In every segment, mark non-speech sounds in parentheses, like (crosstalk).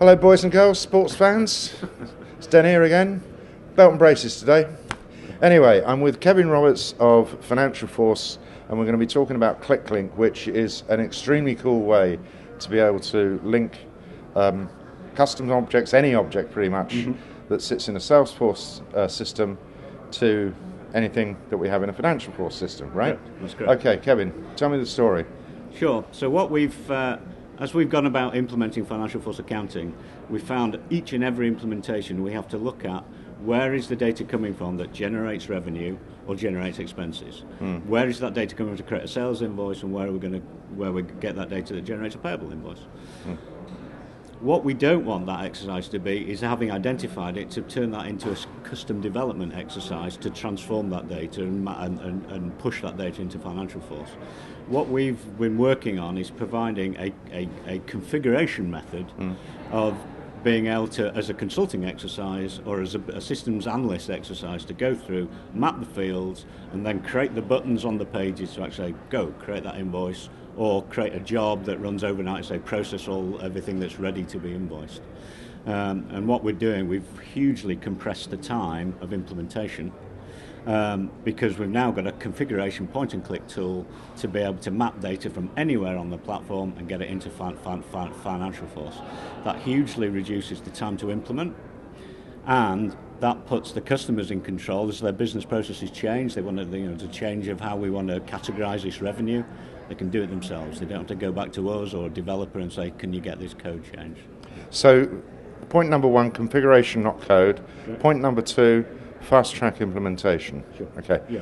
Hello, boys and girls, sports fans. It's Den here again. Belt and braces today. Anyway, I'm with Kevin Roberts of FinancialForce, and we're going to be talking about ClickLink, which is an extremely cool way to be able to link um, custom objects, any object pretty much, mm-hmm. that sits in a Salesforce uh, system to anything that we have in a FinancialForce system, right? Yeah, that's correct. Okay, Kevin, tell me the story. Sure. So what we've uh, as we've gone about implementing FinancialForce accounting, we found each and every implementation we have to look at where is the data coming from that generates revenue or generates expenses? Mm. Where is that data coming from to create a sales invoice, and where are we going to where we get that data that generates a payable invoice? Mm. What we don't want that exercise to be is having identified it to turn that into a custom development exercise to transform that data and, and, and push that data into FinancialForce. What we've been working on is providing a, a, a configuration method mm. of being able to, as a consulting exercise or as a, a, systems analyst exercise, to go through, map the fields, and then create the buttons on the pages to actually go create that invoice or create a job that runs overnight, say process all everything that's ready to be invoiced. Um, and what we're doing, we've hugely compressed the time of implementation um, because we've now got a configuration point and click tool to be able to map data from anywhere on the platform and get it into fin- fin- fin- FinancialForce. That hugely reduces the time to implement and that puts the customers in control as their business processes change. They want to, you know, change of how we want to categorize this revenue. They can do it themselves. They don't have to go back to us or a developer and say, "Can you get this code changed?" So, point number one: configuration, not code. Point number two: fast track implementation. Sure. Okay. Yeah.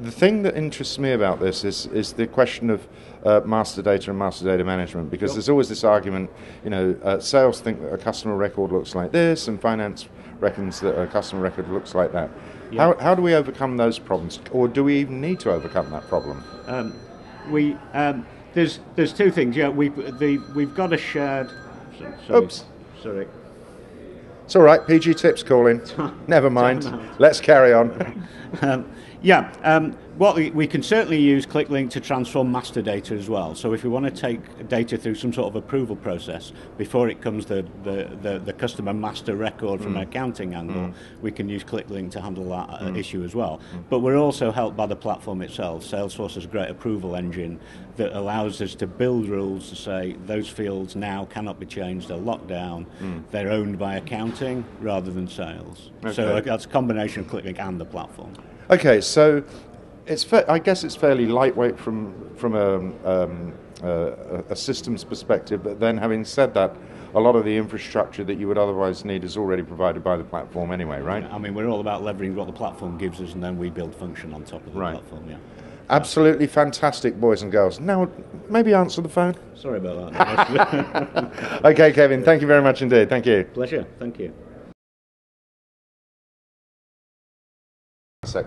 The thing that interests me about this is, is the question of uh, master data and master data management because yep. there's always this argument, you know, uh, sales think that a customer record looks like this and finance reckons that a customer record looks like that. Yep. How, how do we overcome those problems or do we even need to overcome that problem? Um, we, um, there's, there's two things. Yeah, we, the, we've got a shared. Sorry, Oops. Sorry. It's all right. PG Tips calling. (laughs) Never mind. Let's carry on. (laughs) um, yeah, um, what we, we, can certainly use ClickLink to transform master data as well. So if we want to take data through some sort of approval process before it comes the, the, the, the customer master record from mm. an accounting angle, mm. we can use ClickLink to handle that uh, mm. issue as well. Mm. But we're also helped by the platform itself. Salesforce has a great approval engine that allows us to build rules to say those fields now cannot be changed, they're locked down, mm. they're owned by accounting rather than sales. Okay. So that's a combination of ClickLink and the platform. Okay, so it's fa- I guess it's fairly lightweight from from a, um, uh, a systems perspective. But then, having said that, a lot of the infrastructure that you would otherwise need is already provided by the platform anyway, right? I mean, we're all about leveraging what the platform gives us, and then we build function on top of the right. platform. Yeah. Absolutely fantastic, boys and girls. Now, maybe answer the phone. Sorry about that. (laughs) (laughs) okay, Kevin. Thank you very much indeed. Thank you. Pleasure. Thank you. Sec.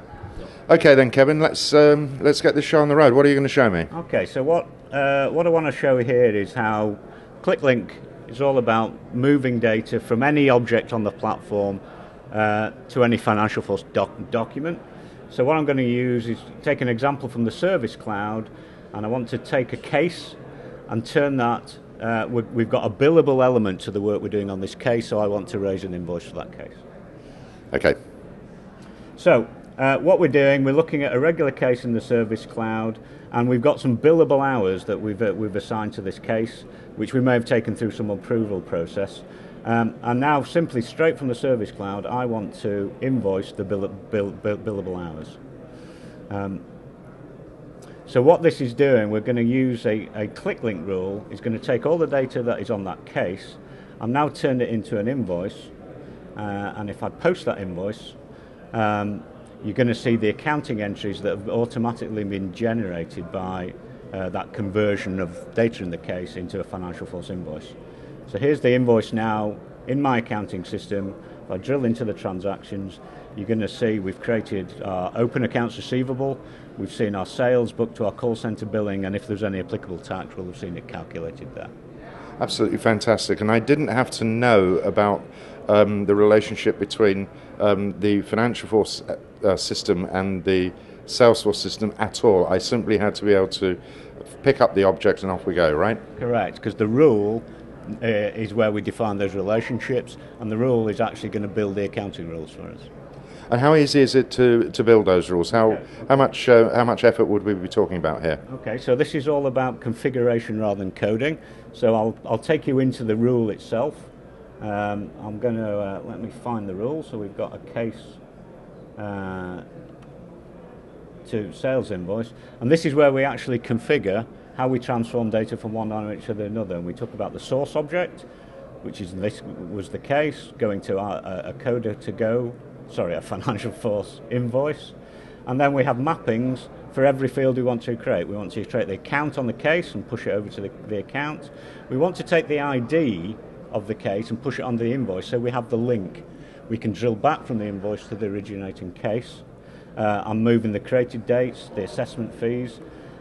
Okay then, Kevin. Let's um, let's get this show on the road. What are you going to show me? Okay. So what uh, what I want to show here is how ClickLink is all about moving data from any object on the platform uh, to any FinancialForce doc- document. So what I'm going to use is take an example from the Service Cloud, and I want to take a case and turn that. Uh, we've got a billable element to the work we're doing on this case, so I want to raise an invoice for that case. Okay. So uh, what we're doing, we're looking at a regular case in the Service Cloud, and we've got some billable hours that we've, uh, we've assigned to this case, which we may have taken through some approval process. Um, and now, simply straight from the Service Cloud, I want to invoice the bill, bill, bill, billable hours. Um, so what this is doing, we're going to use a, a ClickLink rule. It's going to take all the data that is on that case and now turn it into an invoice. Uh, and if I post that invoice, um, you're going to see the accounting entries that have automatically been generated by uh, that conversion of data in the case into a FinancialForce invoice. So here's the invoice now in my accounting system. If I drill into the transactions, you're going to see we've created our open accounts receivable, we've seen our sales booked to our call center billing, and if there's any applicable tax, we'll have seen it calculated there. Absolutely fantastic. And I didn't have to know about um, the relationship between um, the FinancialForce uh, system and the Salesforce system at all. I simply had to be able to pick up the object and off we go, right? Correct, because the rule uh, is where we define those relationships, and the rule is actually going to build the accounting rules for us. And how easy is it to, to build those rules? How how much uh, how much effort would we be talking about here? Okay, so this is all about configuration rather than coding. So I'll I'll take you into the rule itself. Um, I'm going to uh, let me find the rule. So we've got a case uh, to sales invoice, and this is where we actually configure how we transform data from one dynamic to another. And we talk about the source object, which is this was the case, going to a, a coder to go, sorry, a (laughs) FinancialForce invoice. And then we have mappings for every field we want to create. We want to create the account on the case and push it over to the, the account. We want to take the ID of the case and push it on the invoice so we have the link. We can drill back from the invoice to the originating case. Uh, I'm moving the created dates, the assessment fees,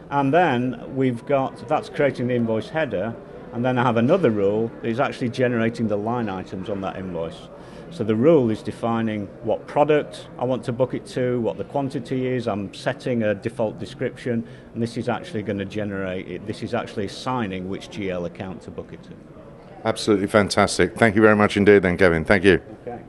and then we've got that's creating the invoice header, and then I have another rule that is actually generating the line items on that invoice. So the rule is defining what product I want to book it to, what the quantity is. I'm setting a default description, and this is actually going to generate it. This is actually assigning which GL account to book it to. Absolutely fantastic. Thank you very much indeed, then, Kevin. Thank you. Okay.